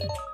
Thank you.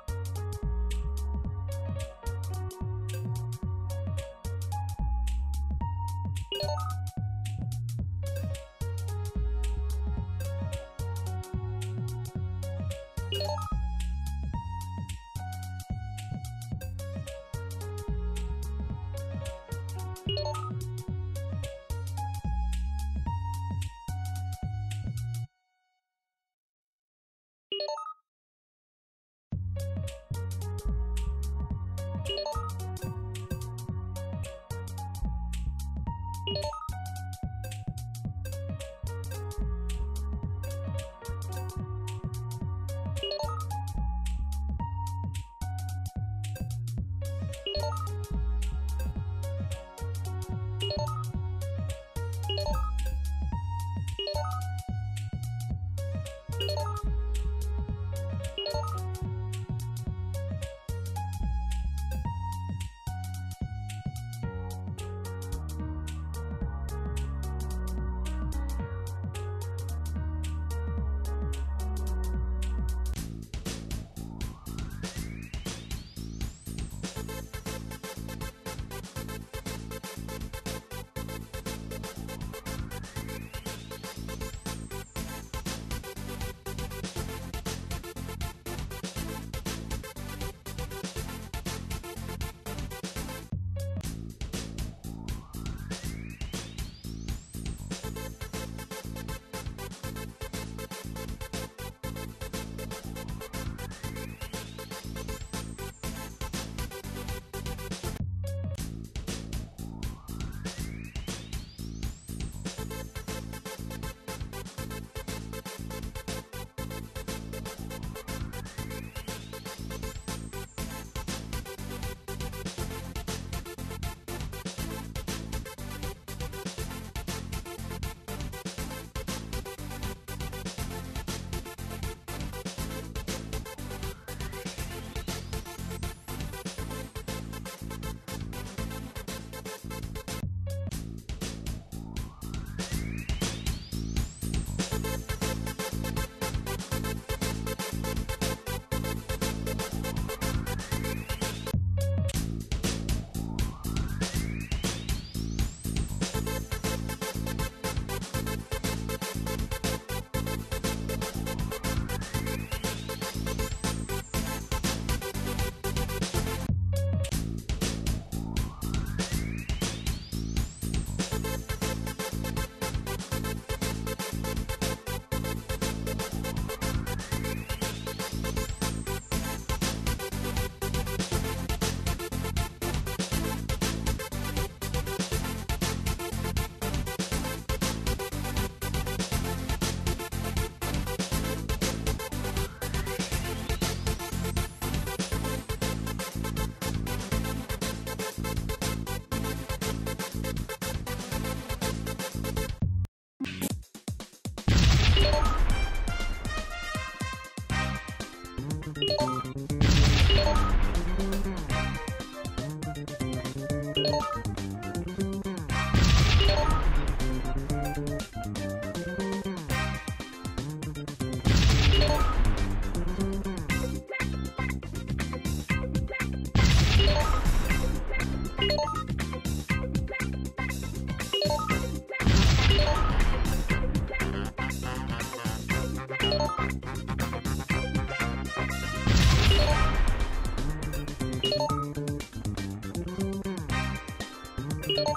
Thank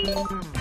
you.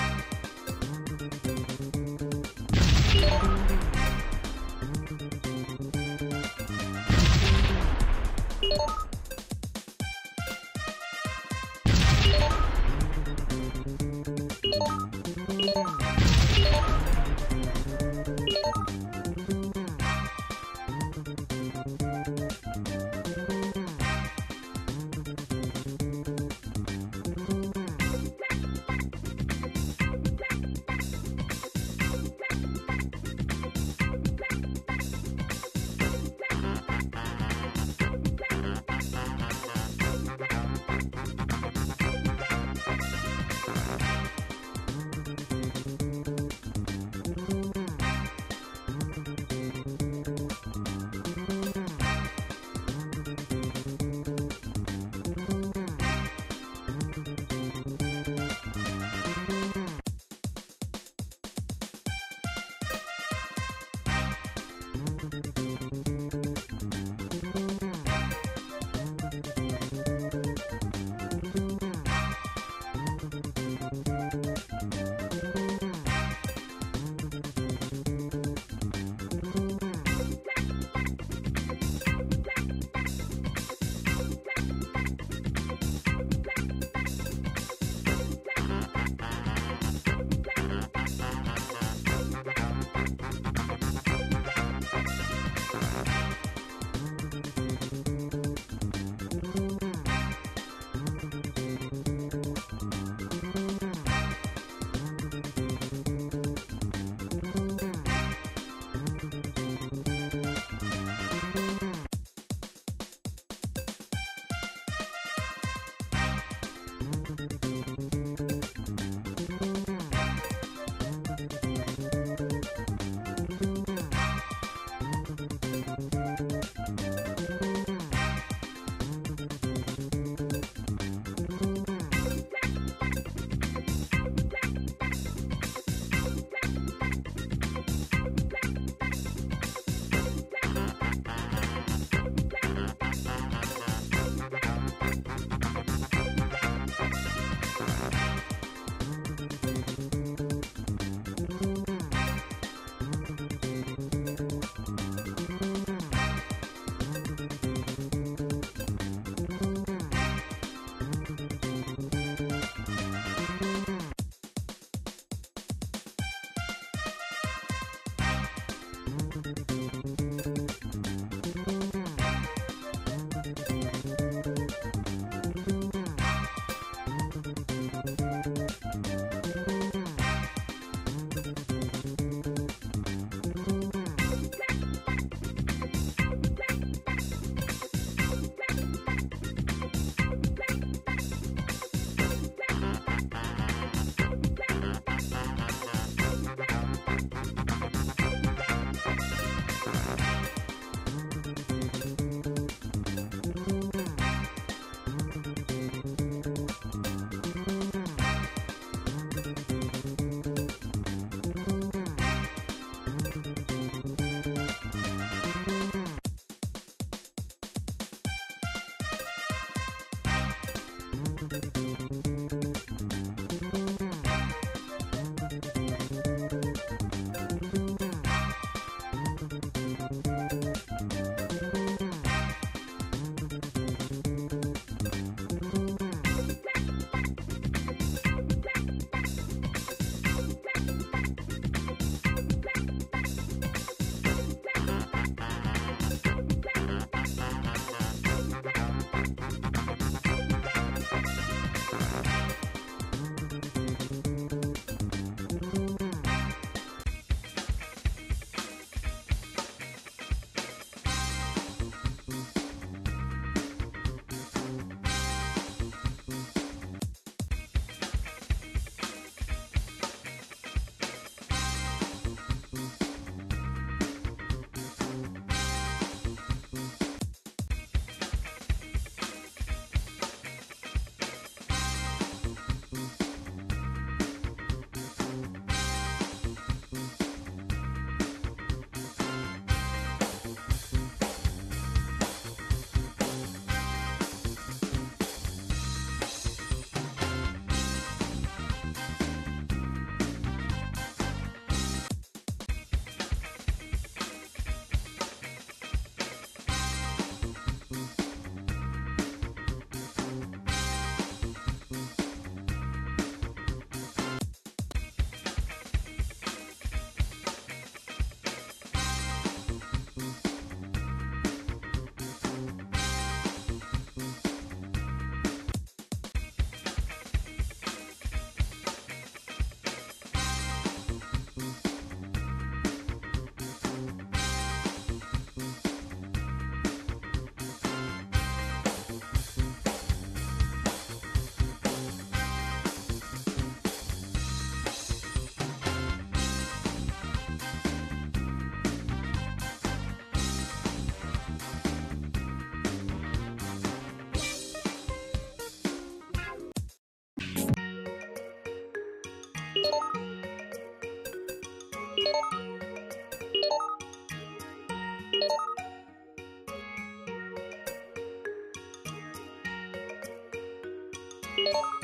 you